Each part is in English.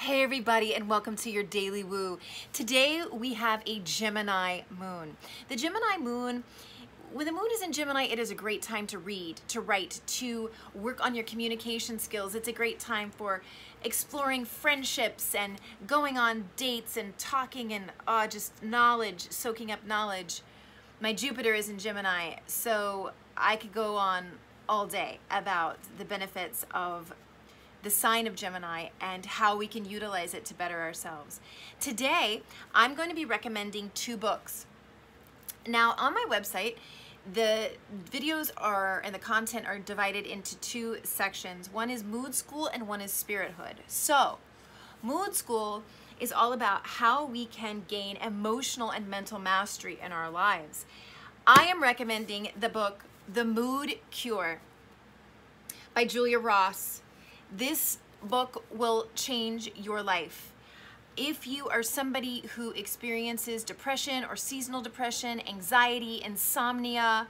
Hey everybody and welcome to your Daily Woo. Today we have a Gemini moon. The Gemini moon when the moon is in Gemini, it is a great time to read, to write, to work on your communication skills. It's a great time for exploring friendships and going on dates and talking and uh, just knowledge, soaking up knowledge. My Jupiter is in Gemini, so I could go on all day about the benefits of the sign of Gemini and how we can utilize it to better ourselves. Today, I'm going to be recommending two books. Now, on my website, the videos are and the content are divided into two sections. One is Mood School and one is Spirithood. So, Mood School is all about how we can gain emotional and mental mastery in our lives. I am recommending the book The Mood Cure by Julia Ross. This book will change your life. If you are somebody who experiences depression or seasonal depression, anxiety, insomnia,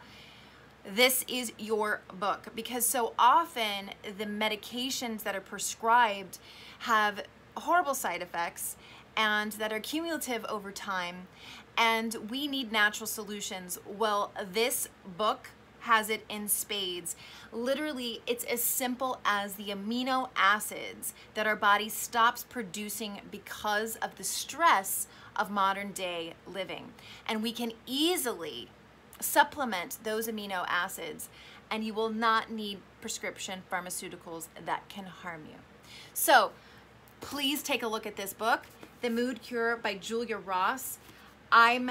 this is your book because so often the medications that are prescribed have horrible side effects and that are cumulative over time and we need natural solutions. Well, this book has it in spades. Literally, it's as simple as the amino acids that our body stops producing because of the stress of modern day living. And we can easily supplement those amino acids and you will not need prescription pharmaceuticals that can harm you. So please take a look at this book, The Mood Cure by Julia Ross. I'm,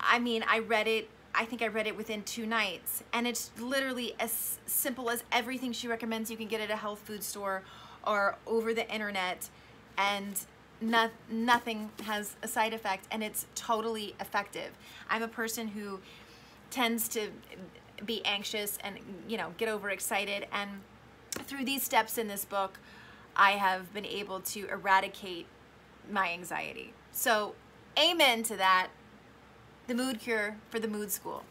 I mean, I read it I think I read it within two nights. And it's literally as simple as everything she recommends you can get at a health food store or over the internet. And no, nothing has a side effect and it's totally effective. I'm a person who tends to be anxious and, you know, get overexcited. And through these steps in this book, I have been able to eradicate my anxiety. So amen to that the Mood Cure for the Mood School.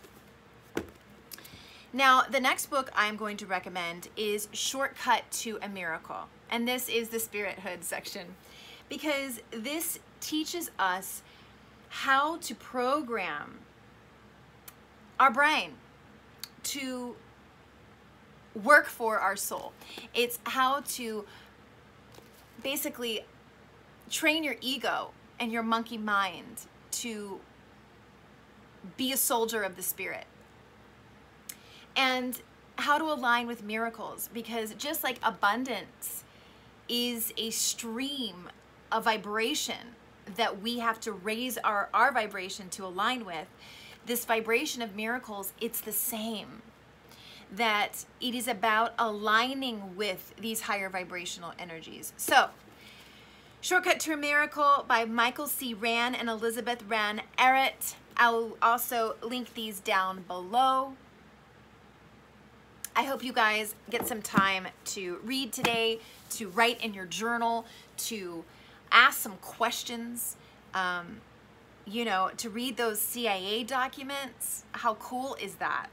Now, the next book I'm going to recommend is Shortcut to a Miracle. And this is the Spirithood section because this teaches us how to program our brain to work for our soul. It's how to basically train your ego and your monkey mind to be a soldier of the Spirit. And how to align with miracles, because just like abundance is a stream a vibration that we have to raise our, our vibration to align with, this vibration of miracles, it's the same. That it is about aligning with these higher vibrational energies. So, Shortcut to a Miracle by Michael C. Rann and Elizabeth Rann Arrett. I'll also link these down below. I hope you guys get some time to read today, to write in your journal, to ask some questions, um, you know, to read those CIA documents. How cool is that?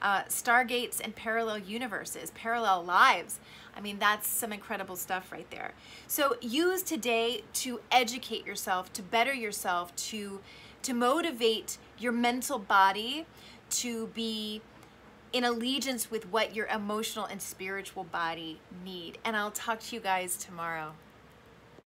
Uh, Stargates and parallel universes, parallel lives. I mean, that's some incredible stuff right there. So use today to educate yourself, to better yourself, to to motivate your mental body to be in allegiance with what your emotional and spiritual body need. And I'll talk to you guys tomorrow.